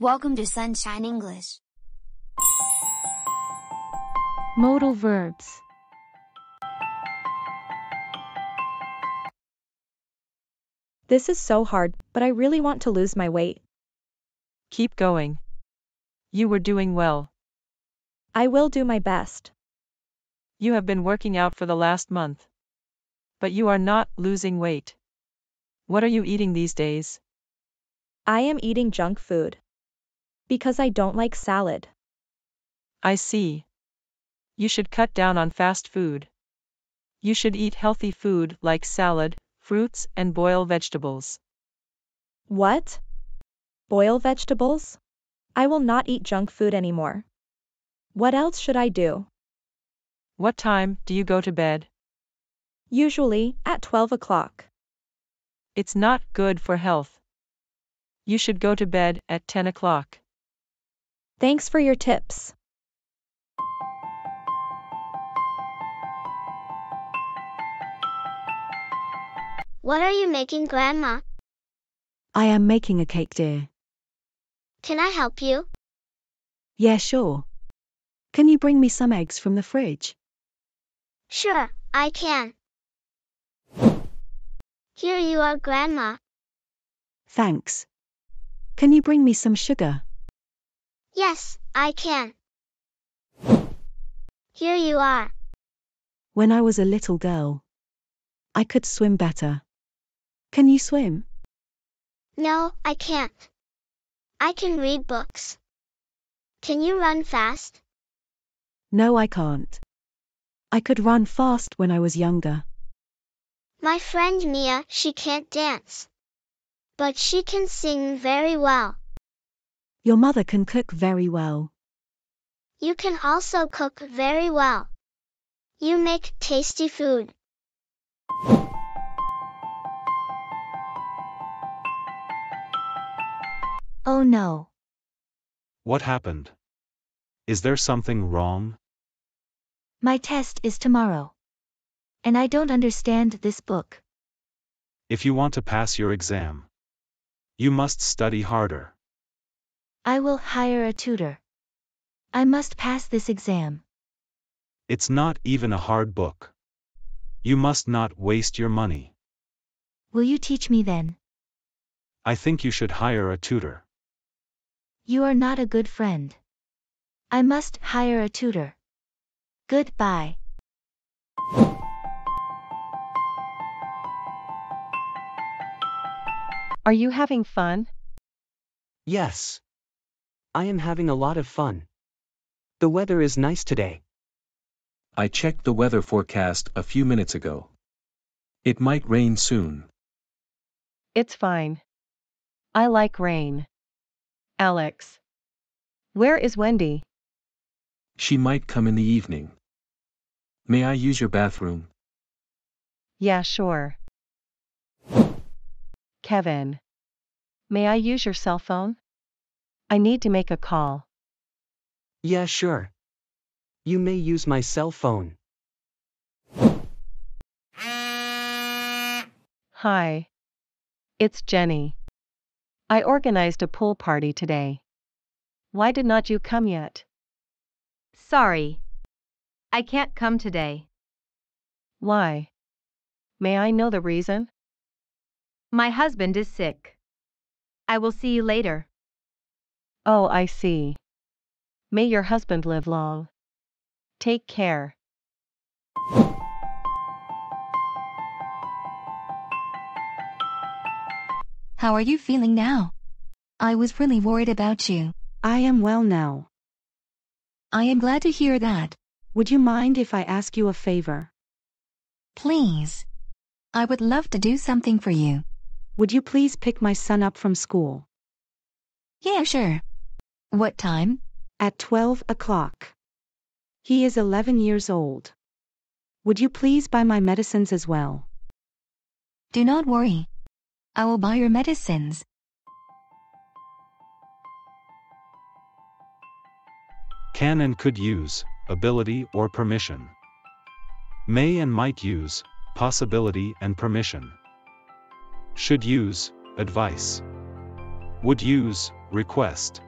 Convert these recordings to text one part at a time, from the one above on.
Welcome to Sunshine English. Modal verbs. This is so hard, but I really want to lose my weight. Keep going. You were doing well. I will do my best. You have been working out for the last month. But you are not losing weight. What are you eating these days? I am eating junk food. Because I don't like salad. I see. You should cut down on fast food. You should eat healthy food like salad, fruits, and boil vegetables. What? Boil vegetables? I will not eat junk food anymore. What else should I do? What time do you go to bed? Usually, at 12 o'clock. It's not good for health. You should go to bed at 10 o'clock. Thanks for your tips. What are you making, Grandma? I am making a cake, dear. Can I help you? Yeah, sure. Can you bring me some eggs from the fridge? Sure, I can. Here you are, Grandma. Thanks. Can you bring me some sugar? Yes, I can. Here you are. When I was a little girl, I could swim better. Can you swim? No, I can't. I can read books. Can you run fast? No, I can't. I could run fast when I was younger. My friend Mia, she can't dance. But she can sing very well. Your mother can cook very well. You can also cook very well. You make tasty food. Oh no. What happened? Is there something wrong? My test is tomorrow. And I don't understand this book. If you want to pass your exam, you must study harder. I will hire a tutor. I must pass this exam. It's not even a hard book. You must not waste your money. Will you teach me then? I think you should hire a tutor. You are not a good friend. I must hire a tutor. Goodbye. Are you having fun? Yes. I am having a lot of fun. The weather is nice today. I checked the weather forecast a few minutes ago. It might rain soon. It's fine. I like rain. Alex. Where is Wendy? She might come in the evening. May I use your bathroom? Yeah, sure. Kevin. May I use your cell phone? I need to make a call. Yeah, sure. You may use my cell phone. Hi. It's Jenny. I organized a pool party today. Why did not you come yet? Sorry. I can't come today. Why? May I know the reason? My husband is sick. I will see you later. Oh, I see. May your husband live long. Take care. How are you feeling now? I was really worried about you. I am well now. I am glad to hear that. Would you mind if I ask you a favor? Please. I would love to do something for you. Would you please pick my son up from school? Yeah, sure. What time? At 12 o'clock. He is 11 years old. Would you please buy my medicines as well? Do not worry. I will buy your medicines. Can and could use, ability or permission. May and might use, possibility and permission. Should use, advice. Would use, request.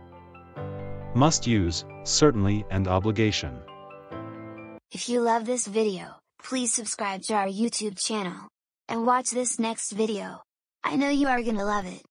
Must use, certainly and obligation. If you love this video, please subscribe to our YouTube channel. And watch this next video. I know you are gonna love it.